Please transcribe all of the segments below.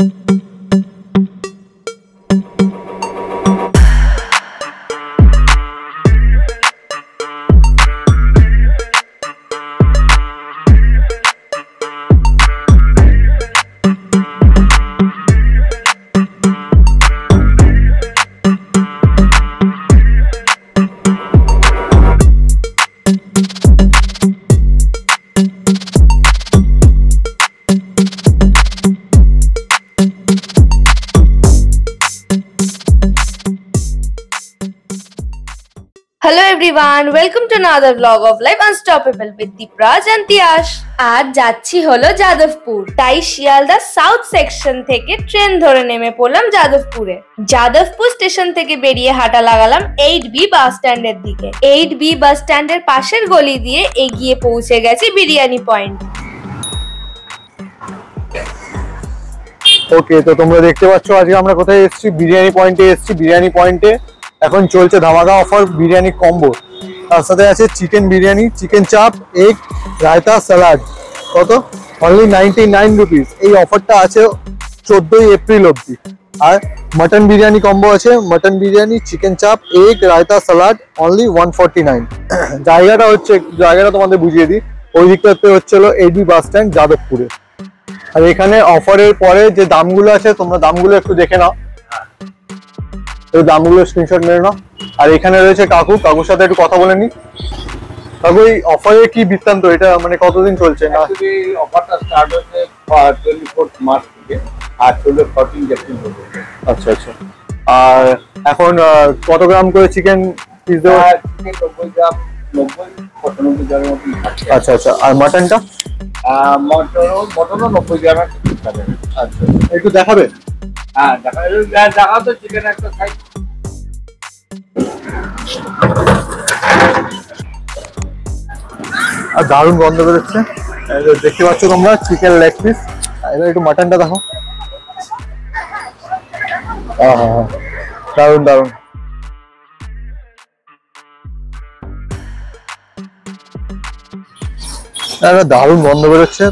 Mm-hmm. Everyone welcome to another vlog of life unstoppable with Deepraj and Tiyas আজ যাচ্ছি হলো যাদবপুর। তাই Sealdah south section থেকে ট্রেন ধরে নেমে পড়লাম যাদবপুরে। যাদবপুর স্টেশন থেকে বেরিয়ে হাঁটা লাগালাম এইট বি বাস স্ট্যান্ডের দিকে। এইট বি বাস স্ট্যান্ডের পাশের গলি দিয়ে এগিয়ে পৌঁছে গেছি বিরিয়ানি পয়েন্ট ওকে তো তোমরা দেখতে পাচ্ছ আজকে আমরা কোথায় এসেছি? বিরিয়ানি পয়েন্টে এসেছি বিরিয়ানি পয়েন্টে এখন চলছে ধামাকা অফার বিরিয়ানি কম্বো তার সাথে আছে chicken biryani, chicken chaap egg raita salad কত? অনলি নাইনটি নাইন রুপিস এই অফারটা আছে চোদ্দই এপ্রিল অবধি। আর মটন বিরিয়ানি কম্বো আছে। Mutton biryani chicken chaap egg raita salad only one forty nine জায়গাটা হচ্ছে, জায়গাটা তোমাদের বুঝিয়ে দিই। ওই দিকটাতে হচ্ছিল এডি বাস স্ট্যান্ড যাদবপুরে। আর এখানে অফারের পরে যে দামগুলো আছে, তোমরা দামগুলো একটু দেখে নাও। এই দামগুলো স্ক্রিনশট মেরে নাও। আর এখানে রয়েছে কাকু। কাকুর সাথে একটু কথা বলে নি। কাকু এই অফারে কি বৃত্তান্ত? এটা মানে কতদিন চলছে? না? অফারটা স্টার্ট হচ্ছে টোয়েন্টি ফোর্থ মার্চ থেকে আর চলবে ফোরটিন এপ্রিল আচ্ছা আচ্ছা। আর এখন কত গ্রাম করে চিকেন পিস দেবো নব্বই গ্রাম নব্বই পঁচানব্বই গ্রামের মতন আচ্ছা আচ্ছা। আর মাটনটা মটনও মটনও নব্বই গ্রামের থাকে আচ্ছা। একটু দেখাবে? হ্যাঁ সাইজ আর দারুণ গন্ধ বেরোচ্ছে। দেখতে পাচ্ছ তোমরা চিকেন লেগ পিস এবার একটু মাটনটা দেখো। দারুণ একটা দারুণ গন্ধ বেরোচ্ছে।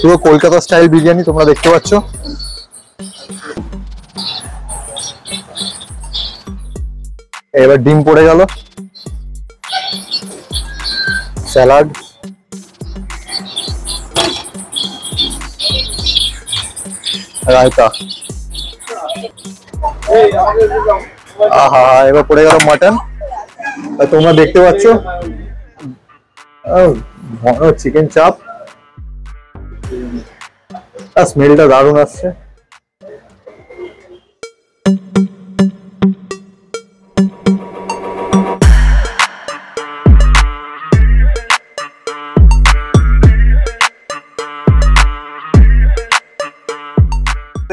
পুরো কলকাতা স্টাইল বিরিয়ানি তোমরা দেখতে পাচ্ছ। এবার ডিম পড়ে গেল। স্যালাড। রায়তা। আহা, এবার পড়ে গেল মাটন। তোমরা দেখতে পাচ্ছ চিকেন চাপ স্মেলটা দারুণ আসছে।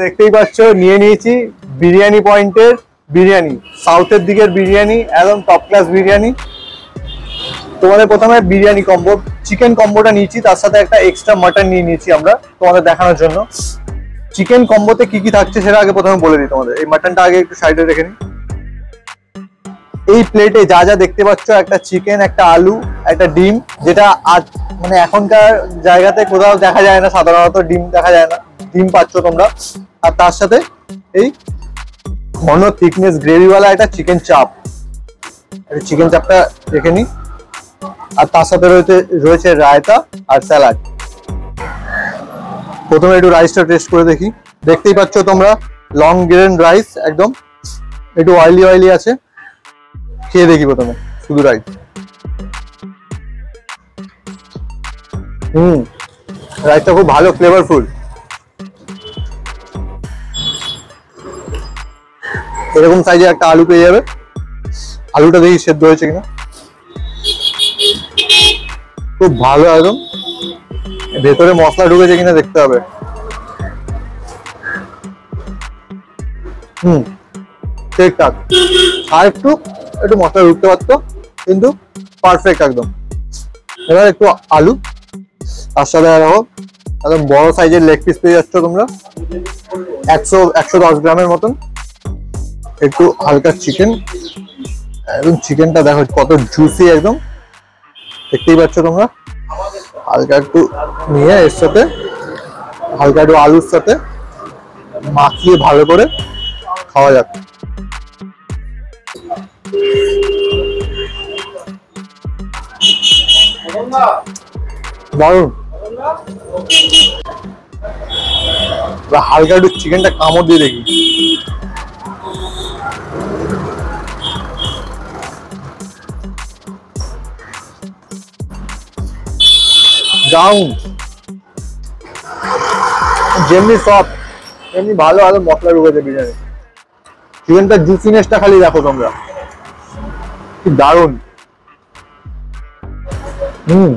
দেখতেই পাচ্ছ, নিয়ে নিয়েছি বিরিয়ানি পয়েন্টের বিরিয়ানি সাউথের দিকের বিরিয়ানি, একদম টপ ক্লাস বিরিয়ানি। তোমাদের প্রথমে বিরিয়ানি কম্বো চিকেন কম্বোটা নিয়েছি, তার সাথে একটা এক্সট্রা মাটন নিয়ে নিয়েছি আমরা তোমাদের দেখানোর জন্য। চিকেন কম্বোতে কি কি থাকছে সেটা আগে প্রথমে বলে দিই তোমাদের। এই মাটনটা আগে একটু সাইডে রেখে নিই। এই প্লেটে যা যা দেখতে পাচ্ছ, একটা চিকেন একটা আলু, একটা ডিম, যেটা আজ মানে এখনকার জায়গাতে কোথাও দেখা যায় না, সাধারণত ডিম দেখা যায় না, ডিম পাচ্ছ তোমরা। আর তার সাথে এই ঘন থিকনেস গ্রেভিওয়ালা একটা চিকেন চাপ চিকেন চাপটা রেখে নিই। আর তার সাথে রয়েছে রয়েছে রায়তা আর স্যালাড। প্রথমে একটু রাইসটা টেস্ট করে দেখি। দেখতেই পাচ্ছ তোমরা লং গ্রেন রাইস একদম, একটু অয়েলি অয়েলি আছে। খেয়ে দেখি প্রথমে, শুধু রাইস হুম রাইসটা খুব ভালো ফ্লেভারফুল এরকম সাইজে একটা আলু পেয়ে যাবে। আলুটা দেখি সেদ্ধ হয়েছে কিনা। খুব ভালো একদম। ভেতরে মশলা ঢুকেছে কিনা দেখতে হবে। হুম ঠিকঠাক আর একটু একটু মশলা ঢুকতে পারতো, কিন্তু পারফেক্ট একদম। এবার একটু আলু, তার সাথে দেখো, একদম বড় সাইজের লেগ পিস পেয়ে যাচ্ছ তোমরা। একশো একশো দশ গ্রামের মতন। একটু হালকা চিকেন একদম চিকেনটা দেখো কত জুসি একদম। দেখতেই পাচ্ছ তোমরা? হালকা একটু নিয়ে এর সাথে, হালকা একটু আলুর সাথে মাখিয়ে ভালো করে খাওয়া যাক। দারুণ হালকা একটু চিকেনটা কামড় দিয়ে দেখি। দারুণ যেমনি সফট তেমনি ভালো ভালো মশলা ঢুকেছে বিরিয়ানি। চিকেনটার জুসিনেসটা খালি দেখো তোমরা। দারুণ হুম।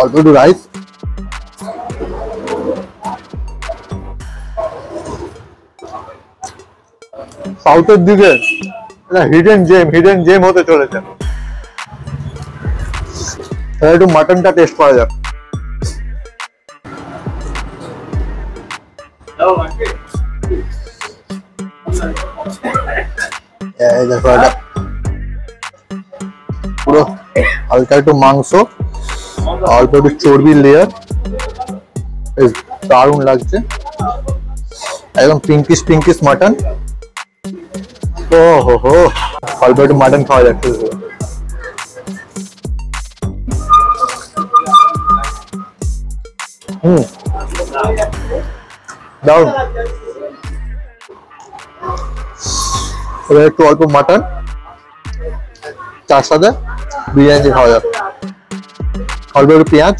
অল্প একটু রাইস সাউথের দিকে হিডেন জেম হিডেন জেম হতে চলেছে। তাহলে একটু মাটনটা টেস্ট করা যাক এই দেখো এটা পুরো হালকা একটু মাংস অল্প একটু চর্বির লেয়ার বেশ দারুণ লাগছে একদম পিঙ্কিশ পিঙ্কিশ মাটন ও হো হো অল্প একটু মাটন খাওয়া যাচ্ছে হুম দারুণ এবার একটু অল্প মাটন তার সাথে বিরিয়ানি খাওয়া যাবে অল্প একটু পেঁয়াজ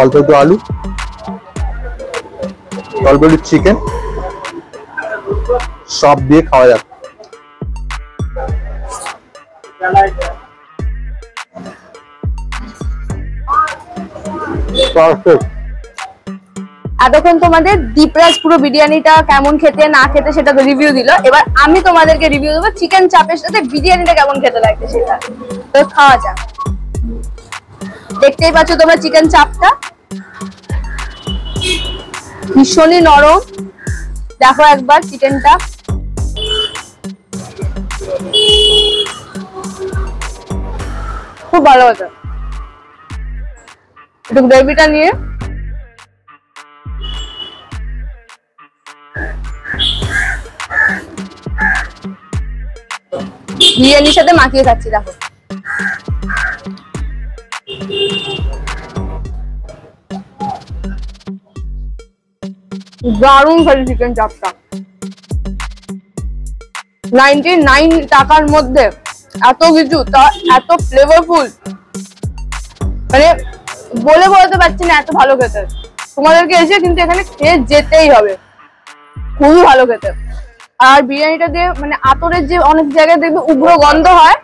অল্প একটু আলু অল্প একটু চিকেন সব দিয়ে খাওয়া যাবে এতক্ষণ তোমাদের, দীপরাজ পুরো বিরিয়ানিটা কেমন খেতে না খেতে সেটা তো রিভিউ দিল। এবার আমি তোমাদেরকে রিভিউ দেবো চিকেন চাপের সাথে বিরিয়ানিটা কেমন খেতে লাগছে সেটা। তো খাওয়া যাক। দেখতেই পাচ্ছ তোমরা চিকেন চাপটা। ভীষণই নরম। দেখো একবার চিকেনটা খুব ভালো হতো একটু গ্রেভিটা নিয়ে বিরিয়ানির সাথে মাখিয়ে খাচ্ছি দেখো দারুণ খালি চিকেন চাপটা নাইনটি নাইন টাকার মধ্যে এত কিছু তা এত ফ্লেভারফুল মানে বলে বলতে পারছি না, এত ভালো খেতে। তোমাদেরকে এসে কিন্তু এখানে খেয়ে যেতেই হবে। খুবই ভালো খেতে। আর বিরিয়ানিটা দিয়ে মানে আতরের যে অনেক জায়গায় দেখবে উগ্র গন্ধ হয়,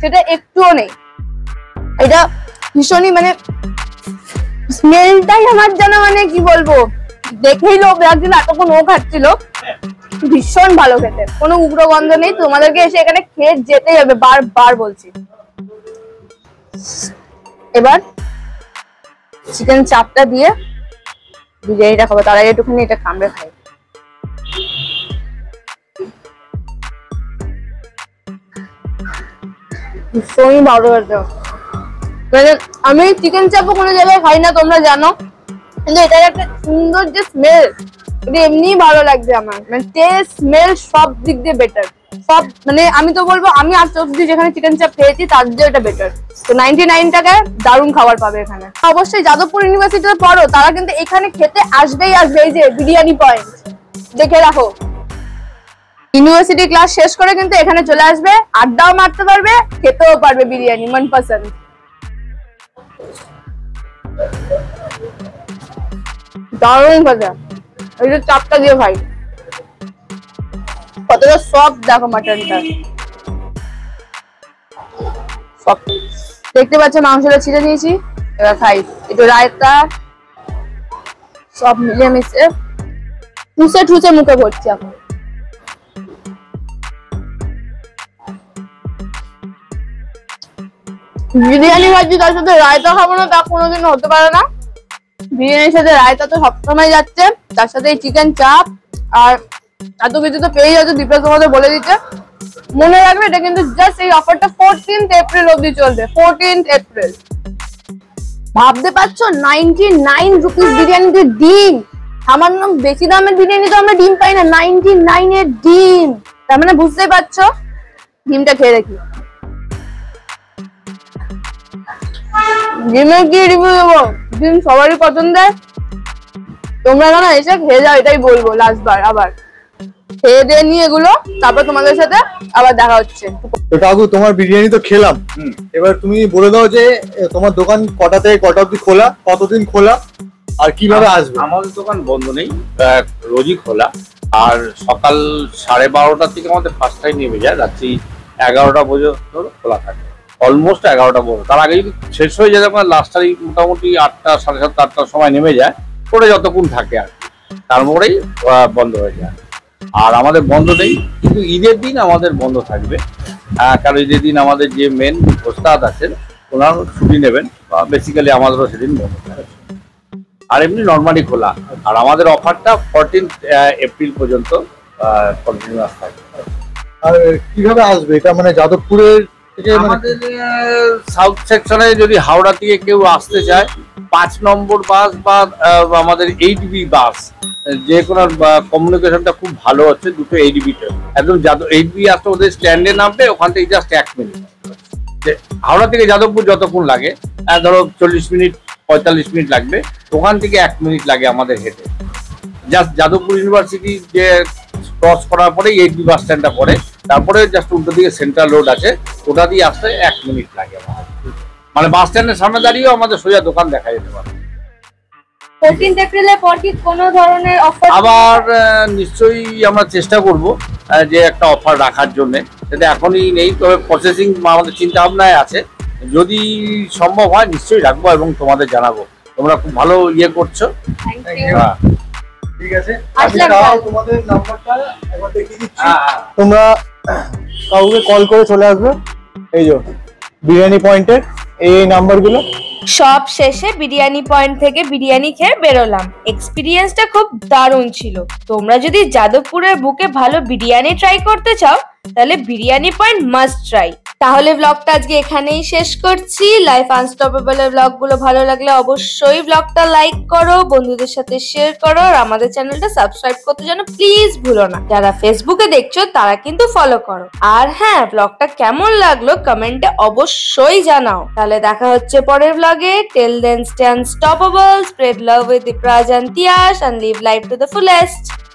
সেটা একটুও নেই। এটা ভীষণই মানে স্মেলটাই আমার যেন মানে কি বলব, দেখেই লোক লাগছিল এতক্ষণ ও খাচ্ছিল। ভীষণ ভালো খেতে। কোনো উগ্র গন্ধ নেই, তোমাদেরকে এসে এখানে খেয়ে যেতেই হবে, বারবার বলছি। এবার চিকেন চাপটা দিয়ে বিরিয়ানিটা খাব, তার আগে একটুখানি এটা কামড়ে খাই। মানে আমি চিকেন চাপও কোনো জায়গায় খাই না, তোমরা জানো। কিন্তু এটার একটা সুন্দর যে স্মেল এটা এমনিই ভালো লাগছে আমার মানে টেস্ট স্মেল সব দিক দিয়ে বেটার সব মানে আমি তো বলব, আমি আর চোখ যেখানে চিকেন চাপ খেয়েছি, তার দিয়ে এটা বেটার তো নাইনটি নাইন টাকায় দারুণ খাবার পাবে এখানে। অবশ্যই যাদবপুর ইউনিভার্সিটিতে পড়ো, তারা কিন্তু এখানে খেতে আসবেই আসবে, এই যে বিরিয়ানি পয়েন্ট দেখে রাখো। ইউনিভার্সিটি ক্লাস শেষ করে কিন্তু এখানে চলে আসবে, আড্ডাও মারতে পারবে, খেতেও পারবে বিরিয়ানি মন পছন্দ দারুণ কথা চাপটা ভাই। কতটা সফট দেখো মাটনটা Soft। দেখতে মাংসটা নিয়েছি, এবার খাই। একটু রায়তা, সব মিলিয়ে মিশে ঠুসে ঠুসে মুখে ভরছি এখন। বিরিয়ানি খাচ্ছি তার সাথে রায়তা খাব না, তা কোনোদিন হতে পারে না। বিরিয়ানির সাথে রায়তা তো সবসময় যাচ্ছে, তার সাথে চিকেন চাপ আর এত কিছু তো পেয়ে যাচ্ছে দীপেশ তোমাদের বলে দিচ্ছে। মনে রাখবে এটা কিন্তু জাস্ট এই অফারটা ফোরটিন্থ এপ্রিল অবধি চলবে ফোরটিন্থ এপ্রিল ভাবতে পারছ? নাইনটি নাইন রুপিস বিরিয়ানিতে ডিম। সামান্য বেশি দামের বিরিয়ানি তো আমরা ডিম পাই না নাইনটি নাইনের ডিম। তার মানে বুঝতেই পারছ? ডিমটা খেয়ে দেখি। ডিমের কি রিভিউ দেবো? ডিম সবারই পছন্দের? তোমরা না এসে খেয়ে যাও এটাই বলব লাস্ট বার আবার। খেয়ে দিয়ে নিয়ে এগুলো তারপর তোমাদের সাথে আবার দেখা হচ্ছে। তো কাকু তোমার বিরিয়ানি তো খেলাম। হুম। এবার তুমি বলে দাও যে তোমার দোকান কটা থেকে কটা অবধি খোলা কতদিন খোলা আর কীভাবে আসবে? আমাদের দোকান বন্ধ নেই রোজই খোলা। আর সকাল সাড়ে বারোটা থেকে আমাদের ফার্স্ট টাইম নেমে যায় রাত্রি এগারোটা পর্যন্ত খোলা থাকে। অলমোস্ট এগারোটা পর্যন্ত। তার আগে যদি শেষ হয়ে যায় আপনার লাস্টারই মোটামুটি আটটা, সাড়ে সাতটা, আটটার সময় নেমে যায়। পরে যতক্ষণ থাকে আর। তারপরেই বন্ধ হয়ে যায়। আর আমাদের বন্ধ নেই, কিন্তু ঈদের দিন আমাদের বন্ধ থাকবে। কারণ ঈদের দিন আমাদের যে মেন ওস্তাদ আছেন, ওনার ছুটি নেবেন। বা বেসিক্যালি আমাদেরও সেদিন বন্ধ থাকবে। আর এমনি নর্মালি খোলা। আর আমাদের অফারটা ফোরটিন এপ্রিল পর্যন্ত কন্টিনিউয়াস আর কীভাবে আসবে? এটা মানে যাদবপুরের মানে আমাদের সাউথ সেকশনে যদি হাওড়া থেকে কেউ আসতে চায়, পাঁচ নম্বর বাস বা আমাদের এইট বি বাস যে কোনো কমিউনিকেশনটা খুব ভালো হচ্ছে দুটো এইট বিতে একদম যাদব এইট বি আসতে ওদের স্ট্যান্ডে নামবে, ওখান থেকে জাস্ট এক মিনিট হাওড়া থেকে যাদবপুর যতক্ষণ লাগে ধরো চল্লিশ মিনিট, পঁয়তাল্লিশ মিনিট লাগবে, ওখান থেকে এক মিনিট লাগে আমাদের হেঁটে। জাস্ট যাদবপুর ইউনিভার্সিটি যে ক্রস করার পরেই এই বি বাস স্ট্যান্ডটা পড়ে। তারপরে জাস্ট উল্টো দিকে সেন্ট্রাল রোড আছে। ওটা দিয়ে আসতে এক মিনিট লাগে আমাদের মানে বাস স্ট্যান্ডের সামনে দাঁড়িয়েও আমাদের সোজা দোকান দেখা যেতে পারে। পর আবার নিশ্চয়ই আমরা চেষ্টা করব যে একটা অফার রাখার জন্য। সেটা এখনই নেই তবে প্রসেসিং আমাদের চিন্তা ভাবনায় আছে। যদি সম্ভব হয় নিশ্চয়ই রাখব এবং তোমাদের জানাব। তোমরা খুব ভালো ইয়ে করছ. হ্যাঁ। ঠিক আছে? আমি তাও তোমাদের নাম্বারটা একবার দেখিয়ে দিচ্ছি। হ্যাঁ, হ্যাঁ। তোমরা কাউকে কল করে চলে আসবে। এই যে বিরিয়ানি পয়েন্টের এই এই নাম্বারগুলো সব শেষে বিরিয়ানি পয়েন্ট থেকে বিরিয়ানি খেয়ে বেরোলাম। এক্সপিরিয়েন্সটা খুব দারুণ ছিল। তোমরা যদি যাদবপুরের বুকে ভালো বিরিয়ানি ট্রাই করতে চাও, তাহলে বিরিয়ানি পয়েন্ট মাস্ট ট্রাই তাহলে ব্লগটা আজকে এখানেই শেষ করছি। লাইফ আনস্টপেবল এর ব্লগগুলো ভালো লাগলে অবশ্যই ব্লগটা লাইক করো, বন্ধুদের সাথে শেয়ার করো, আর আমাদের চ্যানেলটা সাবস্ক্রাইব করতে যেন প্লিজ ভুলো না। যারা ফেসবুকে দেখছ, তারা কিন্তু ফলো করো। আর হ্যাঁ ব্লগটা কেমন লাগল কমেন্টে অবশ্যই জানাও। তাহলে দেখা হচ্ছে পরের ব্লগে Till then, stay unstoppable, spread love with the and Tiash, and live life to the fullest.